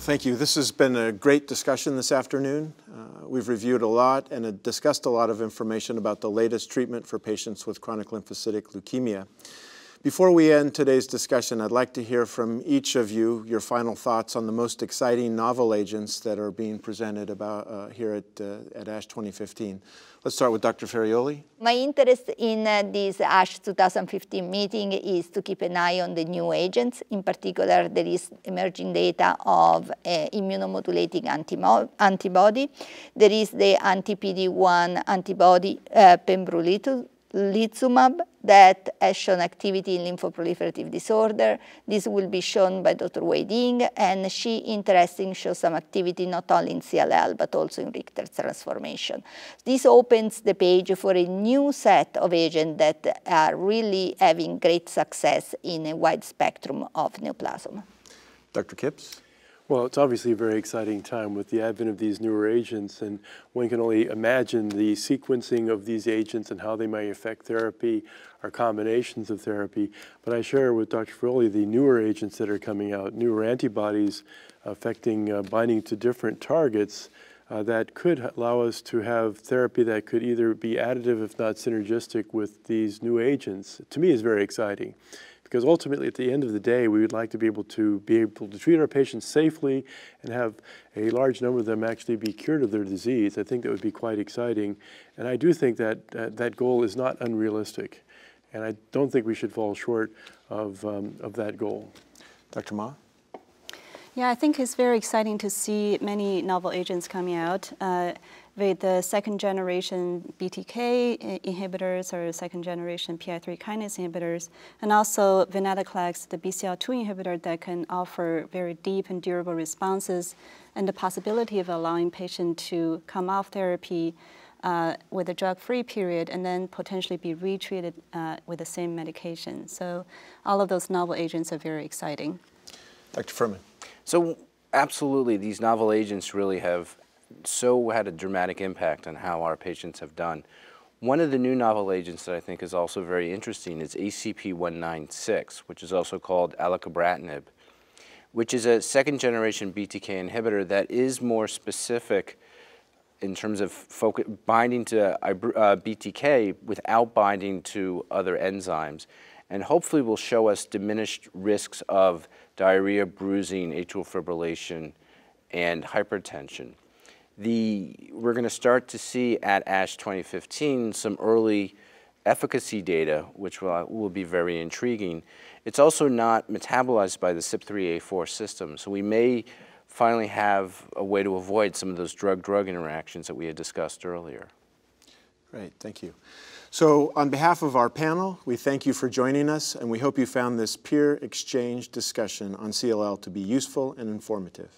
thank you. This has been a great discussion this afternoon. Uh, we've reviewed a lot and discussed a lot of information about the latest treatment for patients with chronic lymphocytic leukemia. Before we end today's discussion, I'd like to hear from each of you your final thoughts on the most exciting novel agents that are being presented about uh, here at, uh, at ASH 2015. Let's start with Dr. Ferrajoli. My interest in uh, this ASH 2015 meeting is to keep an eye on the new agents. In particular, there is emerging data of uh, immunomodulating antibody. There is the anti-PD-1 antibody uh, pembrolizumab Lizumab that has shown activity in lymphoproliferative disorder. This will be shown by Dr. Wei Ding, and she, interesting, shows some activity not only in CLL, but also in Richter's transformation. This opens the page for a new set of agents that are really having great success in a wide spectrum of neoplasm. Dr. Kipps? Well, it's obviously a very exciting time with the advent of these newer agents, and one can only imagine the sequencing of these agents and how they may affect therapy or combinations of therapy. But I share with Dr. Ferrajoli the newer agents that are coming out, newer antibodies affecting uh, binding to different targets uh, that could allow us to have therapy that could either be additive, if not synergistic, with these new agents. To me, is very exciting because ultimately at the end of the day we would like to be able to be able to treat our patients safely and have a large number of them actually be cured of their disease. I think that would be quite exciting and I do think that uh, that goal is not unrealistic and I don't think we should fall short of, um, of that goal. Dr. Ma? Yeah, I think it's very exciting to see many novel agents coming out. Uh, with the second generation BTK inhibitors or second generation PI3 kinase inhibitors, and also venetoclax, the BCL2 inhibitor that can offer very deep and durable responses, and the possibility of allowing patient to come off therapy uh, with a drug-free period and then potentially be retreated uh, with the same medication. So all of those novel agents are very exciting. Dr. Furman. So absolutely, these novel agents really have so had a dramatic impact on how our patients have done. One of the new novel agents that I think is also very interesting is ACP-196, which is also called acalabrutinib, which is a second generation BTK inhibitor that is more specific in terms of binding to uh, BTK without binding to other enzymes, and hopefully will show us diminished risks of diarrhea, bruising, atrial fibrillation, and hypertension the, we're going to start to see at ASH 2015 some early efficacy data, which will, will be very intriguing. It's also not metabolized by the CYP3A4 system, so we may finally have a way to avoid some of those drug-drug interactions that we had discussed earlier. Great, thank you. So on behalf of our panel, we thank you for joining us, and we hope you found this peer exchange discussion on CLL to be useful and informative.